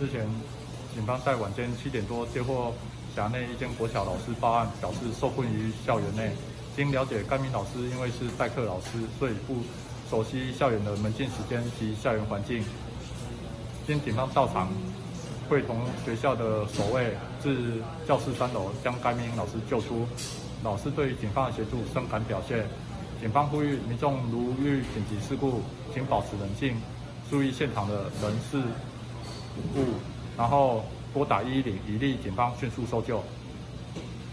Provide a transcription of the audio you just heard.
之前，警方在晚间七点多接获辖内一间国小老师报案，表示受困于校园内。经了解，该名老师因为是代课老师，所以不熟悉校园的门禁时间及校园环境。经警方到场，会同学校的守卫至教室三楼将该名老师救出。老师对警方的协助深感表谢。警方呼吁民众如遇紧急事故，请保持冷静，注意现场的人事五，然后拨打一一零，以利警方迅速搜救。